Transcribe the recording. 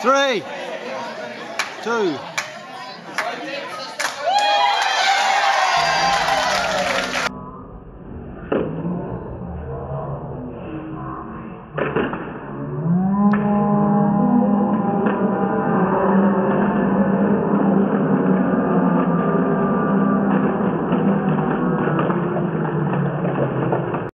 Three, two,